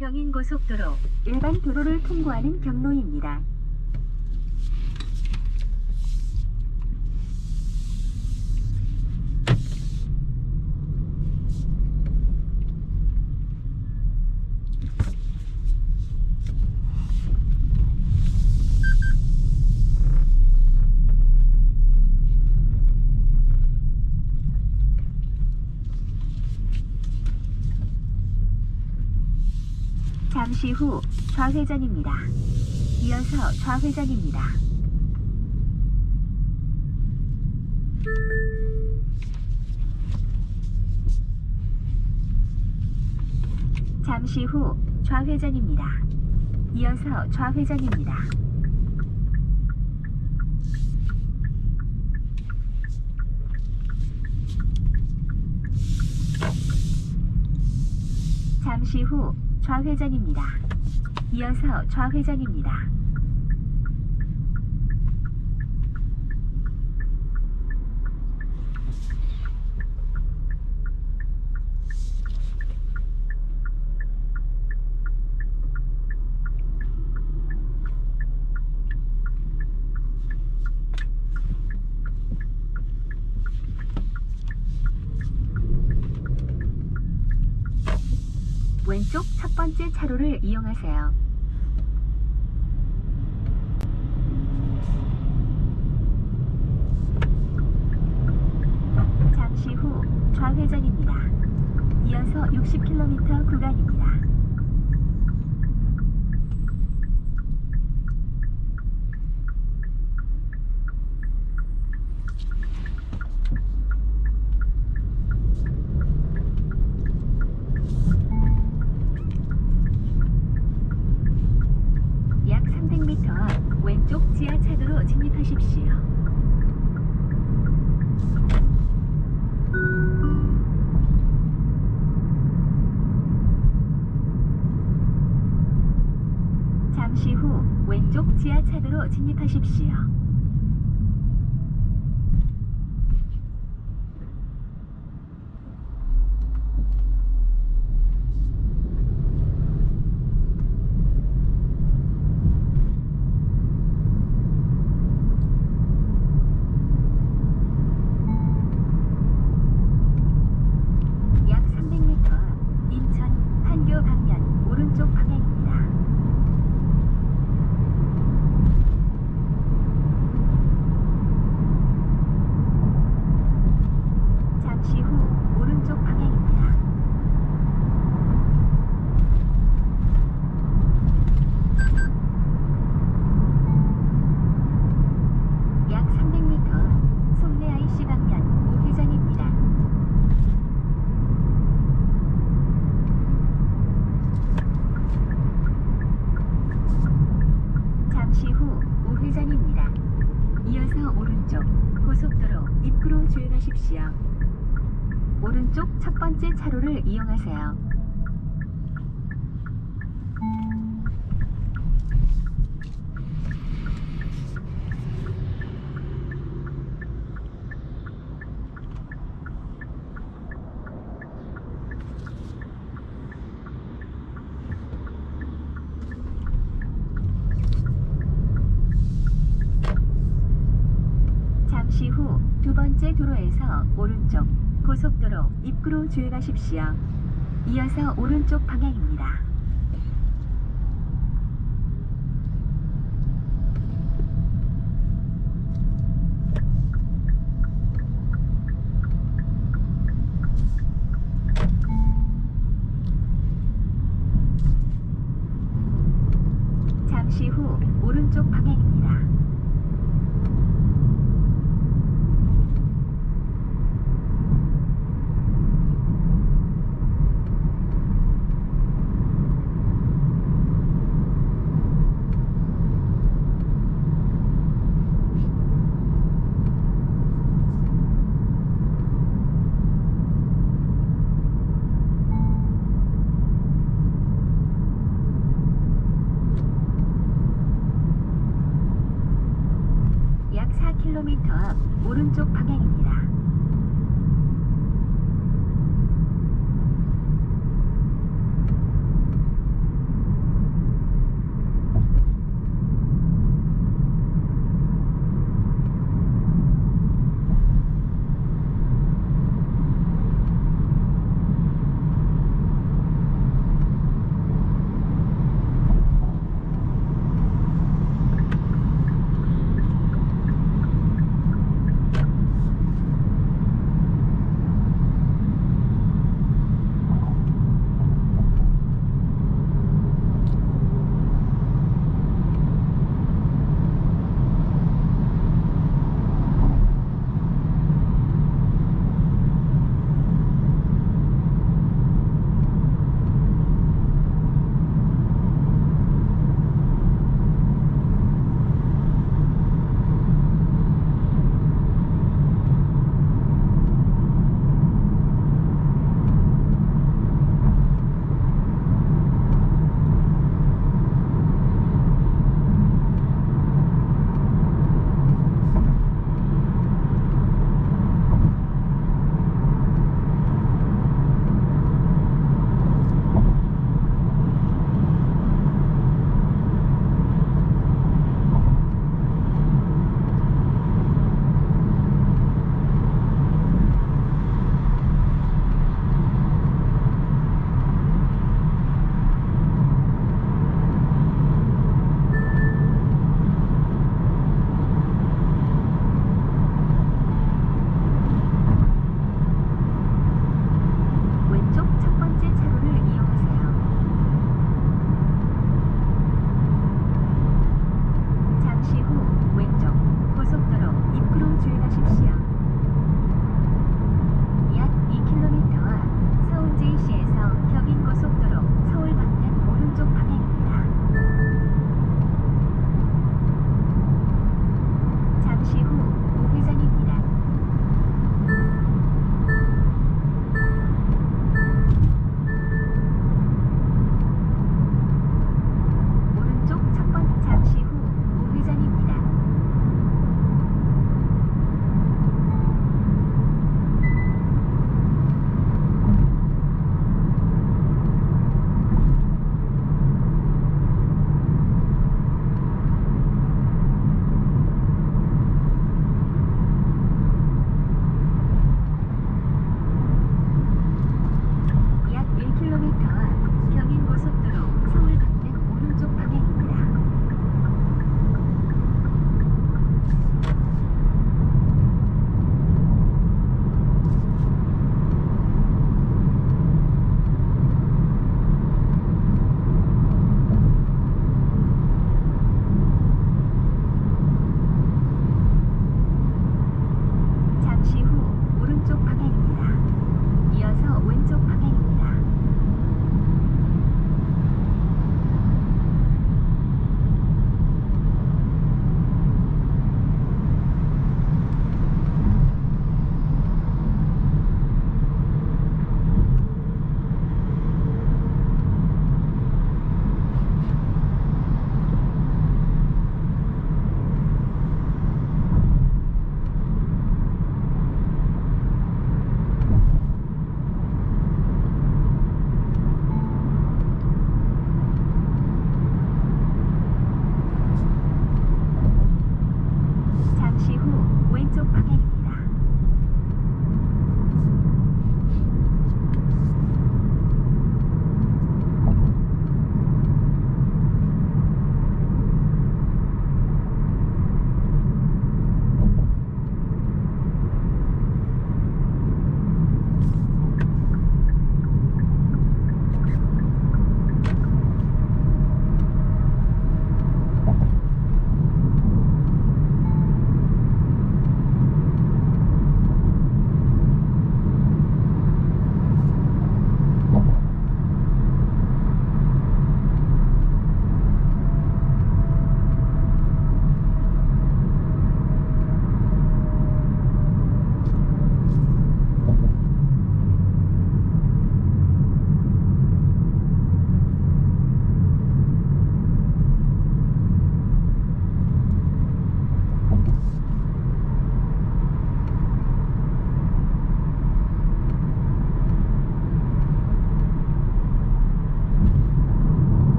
경인고속도로 일반 도로를 통과하는 경로입니다. 잠시 후 좌회전입니다. 이어서 좌회전입니다. 잠시 후 좌회전입니다. 이어서 좌회전입니다. 잠시 후 좌회전입니다. 이어서 좌회전입니다. 왼쪽 첫 번째 차로를 이용하세요. 잠시 후 좌회전입니다. 이어서 60km 구간입니다. 약 300m 앞 왼쪽 지하차도로 진입하십시오. 잠시 후 왼쪽 지하차도로 진입하십시오. 약 300m 앞 인천 판교 방면 오른쪽 방향입니다. 잠시 후 오른쪽 방향입니다. 약 300m 앞 송내 IC 방면 우회전입니다. 잠시 후 우회전입니다. 이어서 오른쪽 고속도로 입구로 주행하십시오. 오른쪽 첫 번째 차로를 이용하세요. 잠시 후 두 번째 도로에서 오른쪽 고속도로 입구로 주행하십시오. 이어서 오른쪽 방향입니다. 잠시 후 오른쪽 방향입니다. 약 4km 앞 오른쪽 방향입니다.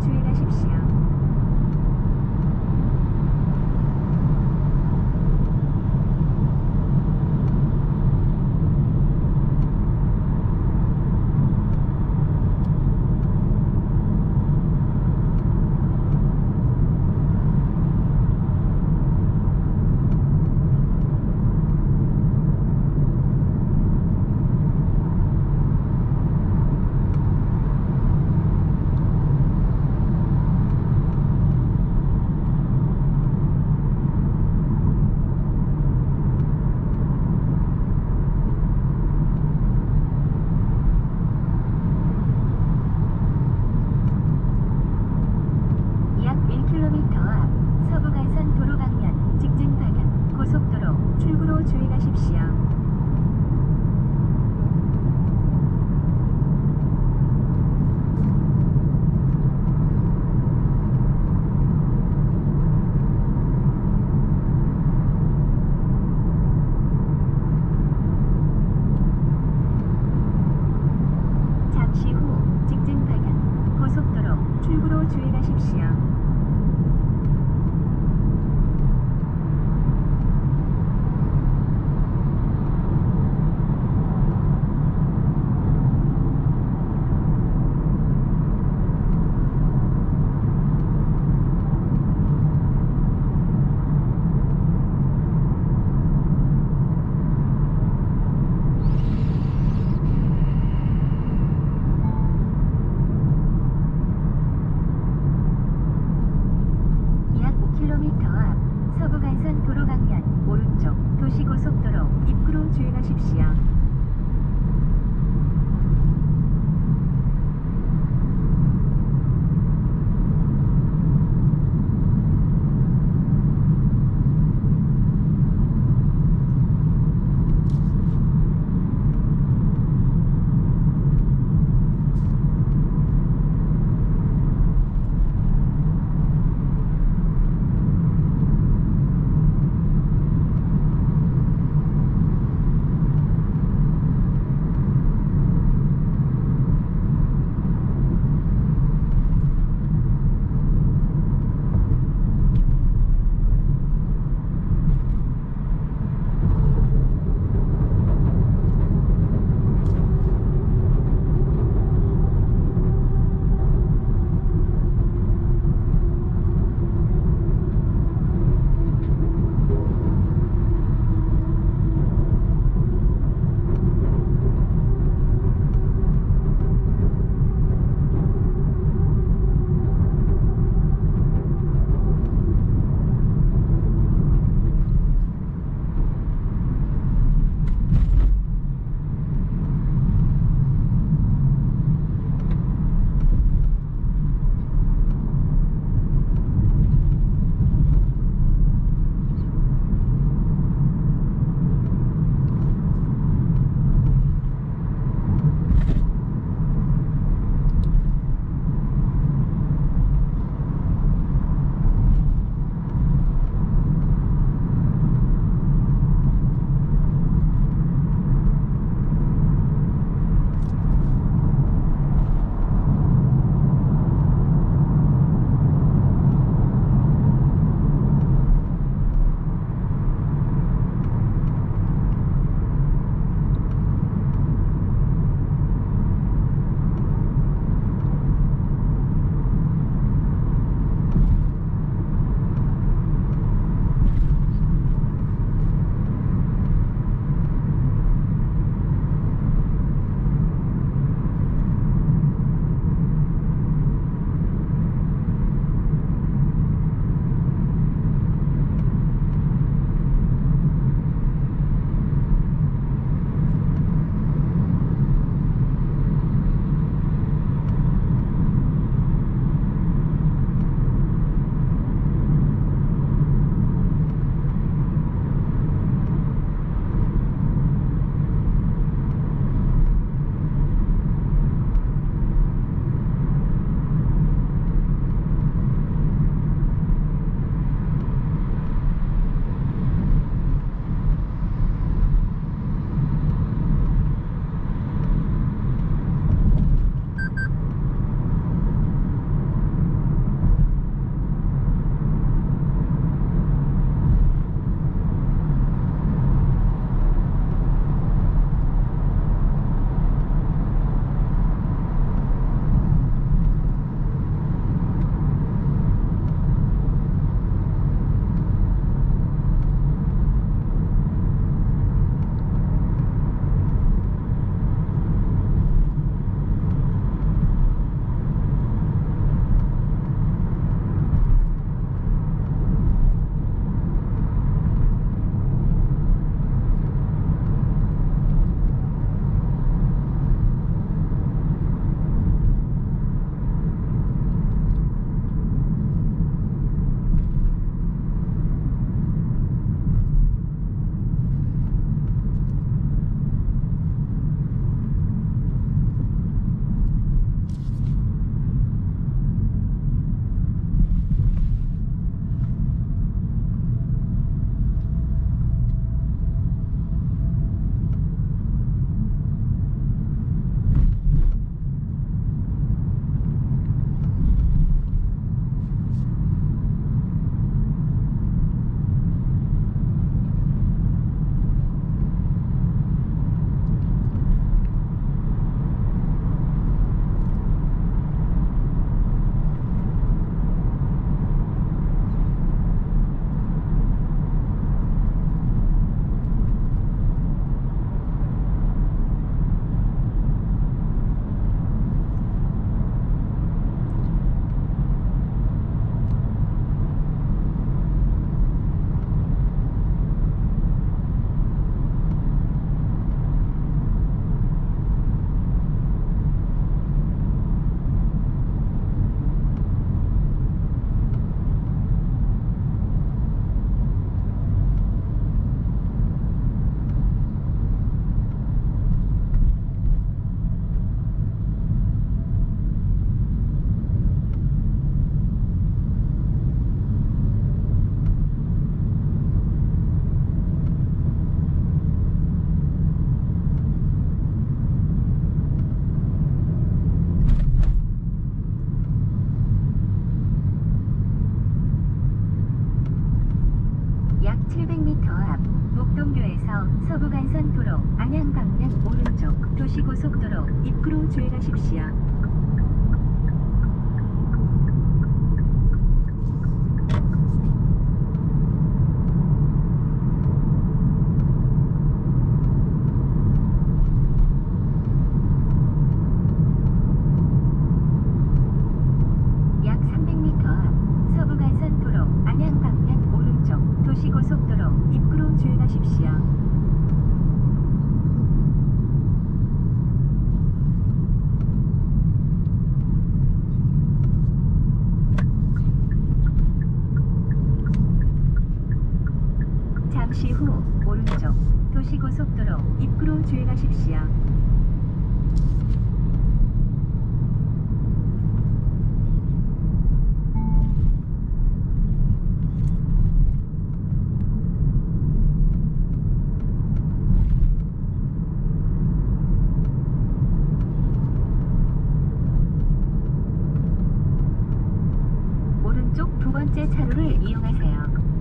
주의하십시오. 주의하십시오. 주차차로를 이용하세요.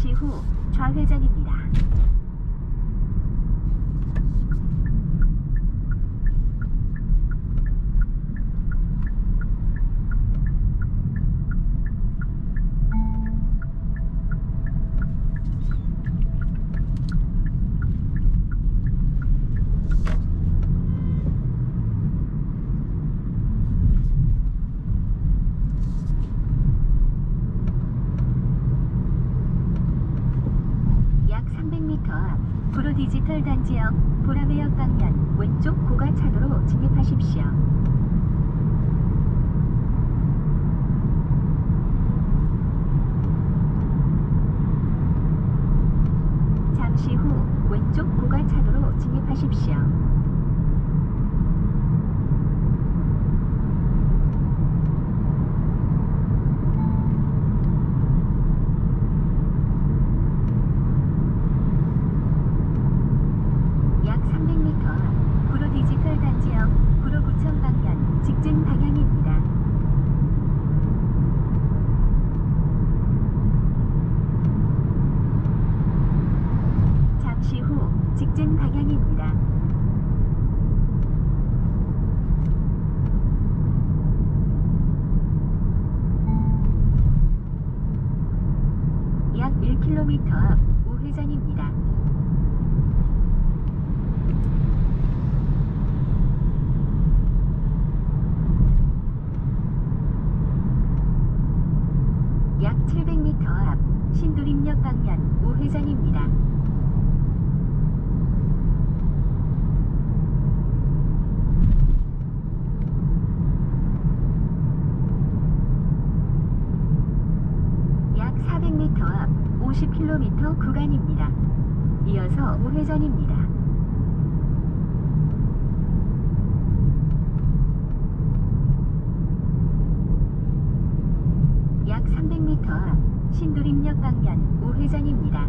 시 후 좌회전입니다. 50km 구간입니다. 이어서 우회전입니다. 약 300m 앞 신도림역 방면 우회전입니다.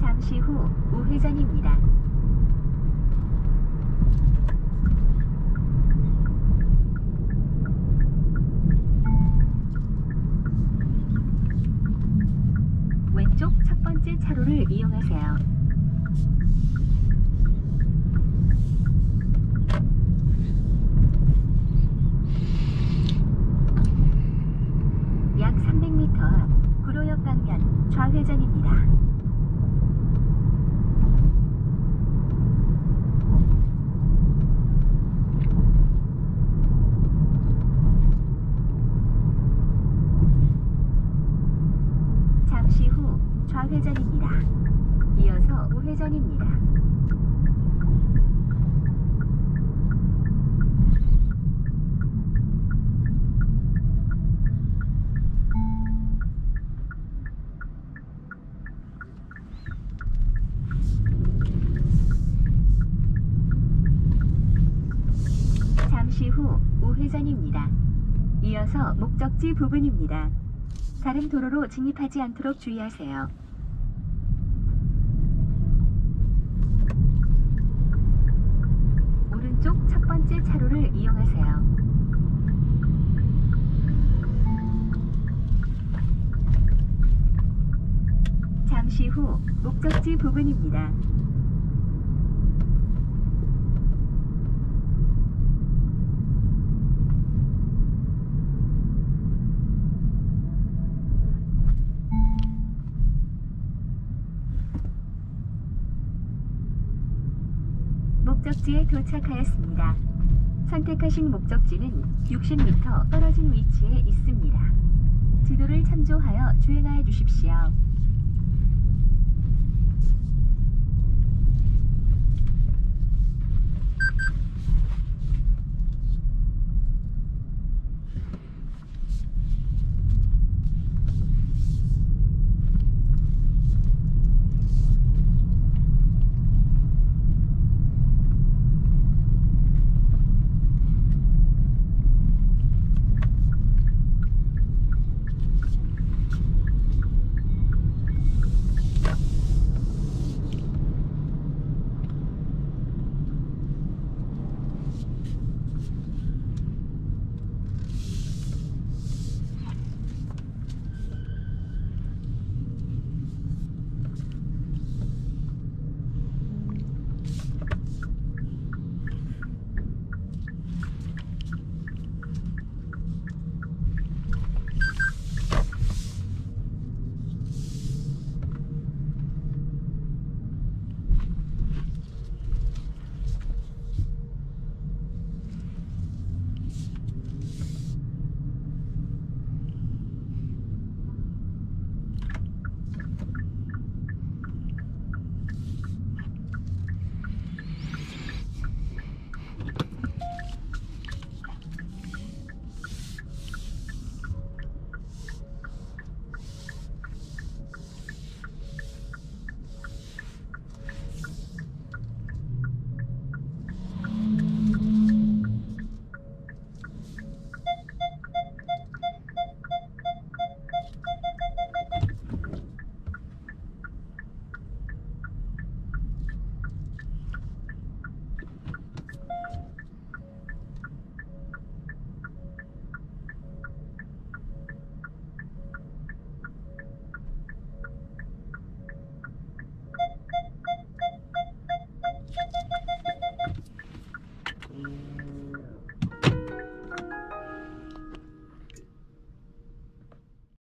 잠시 후 우회전입니다. 왼쪽 첫 번째 차로를 이용하세요. 약 300m 앞 구로역 방면 좌회전입니다. 잠시 후 좌회전입니다. 이어서 우회전입니다. 잠시 후 우회전입니다. 이어서 목적지 부근입니다. 다른 도로로 진입하지 않도록 주의하세요. 오른쪽 첫 번째 차로를 이용하세요. 잠시 후 목적지 부근입니다. 목적지에 도착하였습니다. 선택하신 목적지는 60m 떨어진 위치에 있습니다. 지도를 참조하여 주행하여 주십시오.